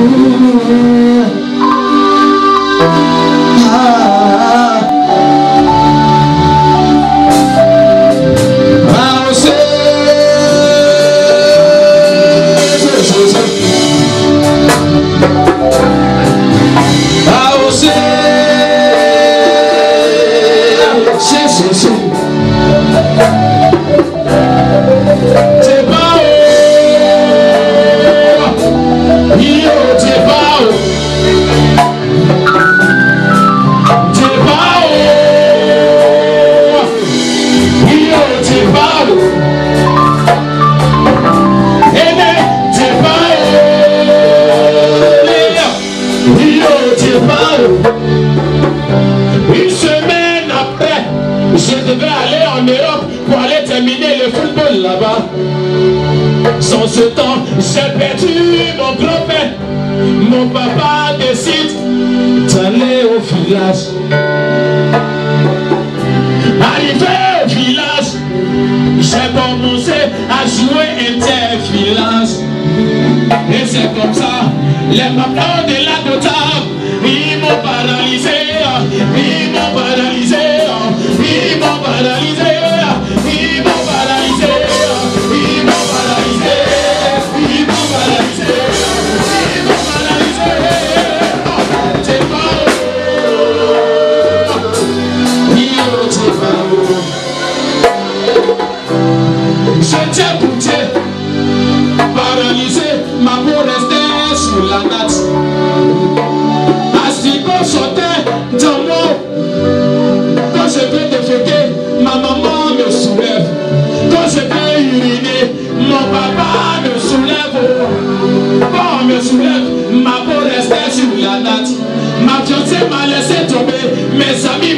Ooh. Mon grand-père. Mon papa décide d'aller au village. Arrivé au village, j'ai commencé à jouer inter-village. Et c'est comme ça, les mamans de la Gotha, ils m'ont paralysé,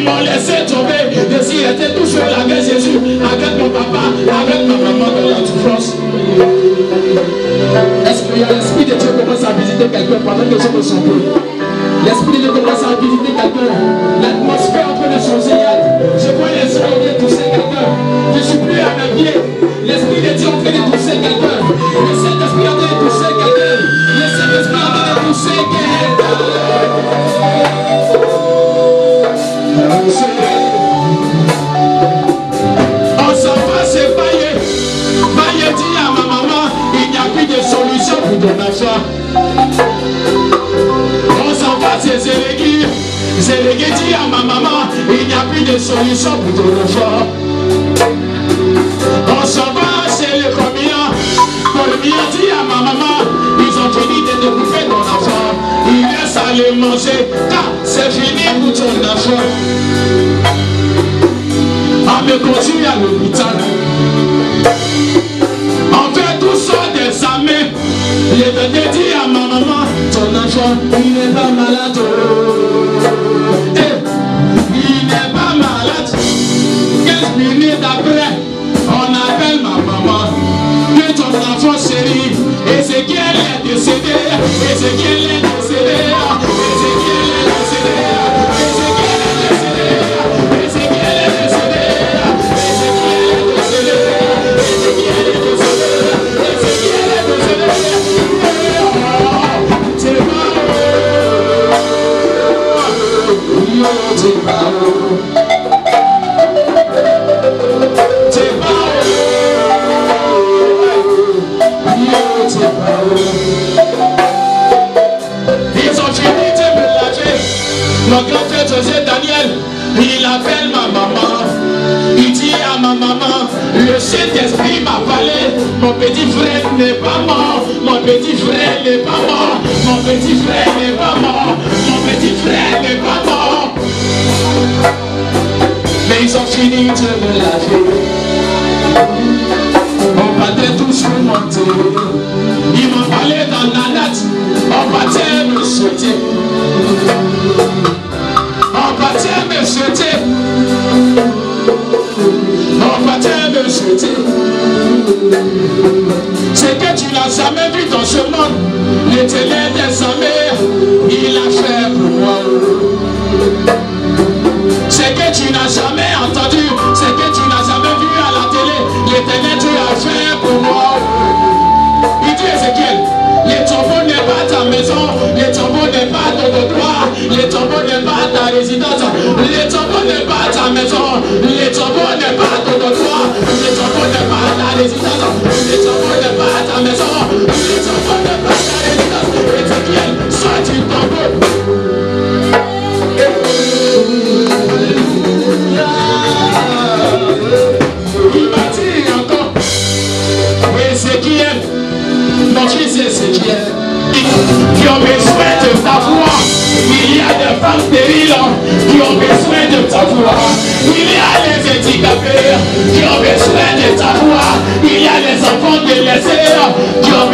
amis m'ont laissé tomber. Et s'il était tout seul avec Jésus, avec mon papa, avec ma maman dans la souffrance. Est-ce que l'Esprit de Dieu commence à visiter quelqu'un pendant que je me sens peu L'Esprit de Dieu commence à visiter quelqu'un. Il n'y a plus de solution pour ton enfant. On s'en va chez le commis. Commis dit à ma maman, ils ont fini de découper ton enfant. Il laisse aller manger, car c'est fini pour ton enfant. On me conduit à l'hôpital. On fait tout ça des armées. Je te dis à ma maman, ton enfant, il n'est pas malade. d'après, on appelle ma maman. Que ton enfant chéri, et c'est qu'elle est décédée, et c'est qu'elle est Ils ont fini de me lâcher. Mon grand frère José Daniel, il appelle ma maman. Il dit à ma maman, le Saint-Esprit m'a parlé. Mon petit frère n'est pas mort. Mon petit frère n'est pas mort. Mon petit frère n'est pas mort. Mon petit frère n'est pas mort. Mais ils ont fini de me lâcher. On battait tous sur on partait me souhaiter. On partait me souhaiter. On partait me souhaiter. Ce que tu n'as jamais vu dans ce monde, ne te l'aide jamais. Il a originator,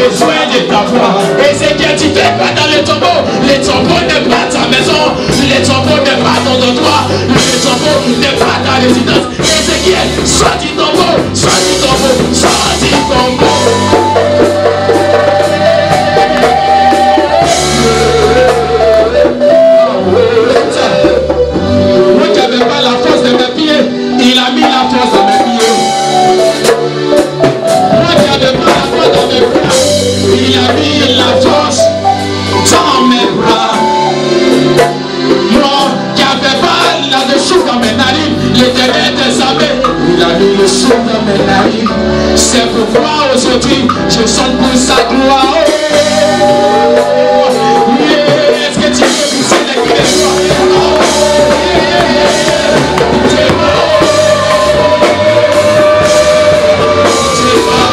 besoin de ta voix. Ézéchiel, tu t'es pas dans les tombeaux. Les tombeaux n'est pas ta maison. Les tombeaux n'est pas ton endroit. Les tombeaux n'est pas ta résidence. Ézéchiel, sois du tombeau, aujourd'hui, je chante pour sa gloire. Oh, yeah. Est-ce que tu veux pousser les cris de joie? Oh, yeah. C'est bon. C'est bon.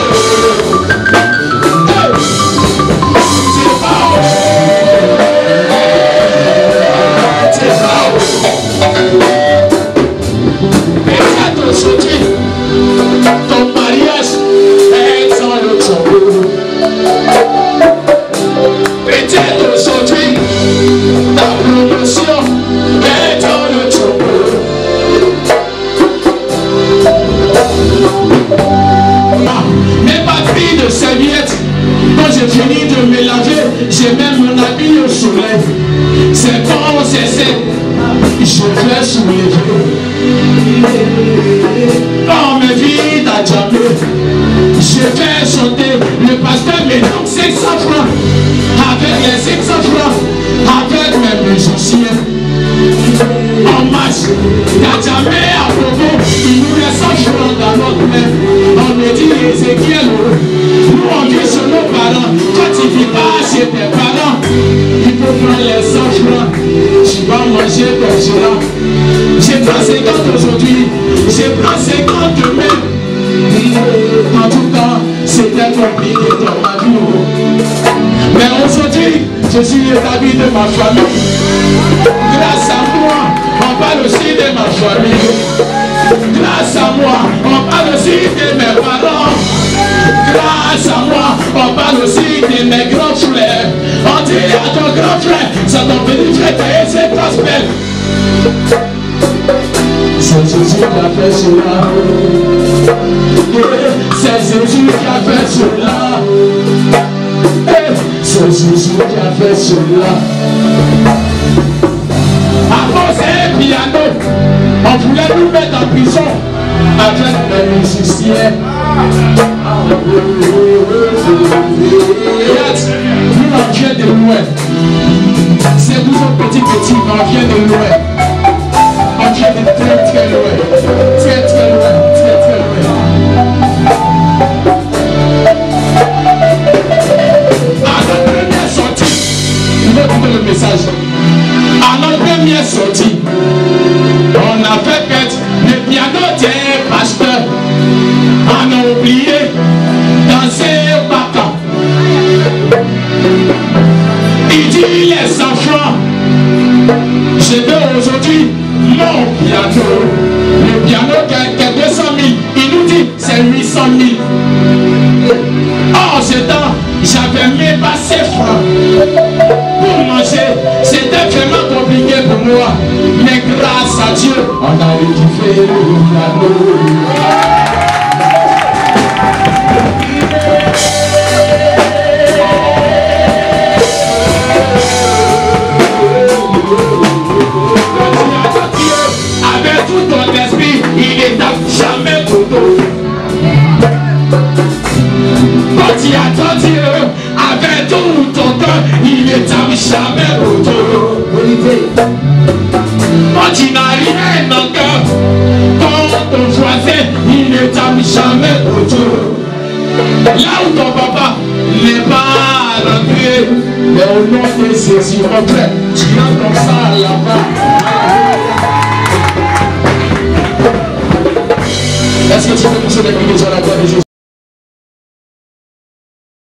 Hey. C'est j'ai fini de me laver, j'ai même mon habit au soleil. C'est bon, c'est sec, je vais soulever. Quand me vide à jamais, je fais chanter le pasteur me donne 500 francs. Avec les 500 francs, J'ai prends 50 aujourd'hui, j'ai prends 50 demain. En tout cas, c'était compliqué dans ma vie. Mais aujourd'hui, je suis l'établi de ma famille. Grâce à moi, on parle aussi de ma famille. Grâce à moi, on parle aussi de mes parents. Grâce à moi, on parle aussi de mes grands frères. On dit à ton grand frère, ça ton petit frère c'est. C'est Jésus qui a fait cela. C'est Jésus qui a fait cela. C'est Jésus qui a fait cela. Avant c'est un piano. On voulait nous mettre en prison avec les musiciens. Nous on vient de loin. C'est nous petits petits, on vient de loin. Pour manger. C'était vraiment compliqué pour moi. Mais grâce à Dieu, on a le piano. T'aime jamais autour. Là où ton papa n'est pas rentré, mais au nom de Jésus, rentré, tu as comme ça là-bas. Est-ce que tu peux pousser les pieds sur la gloire de Jésus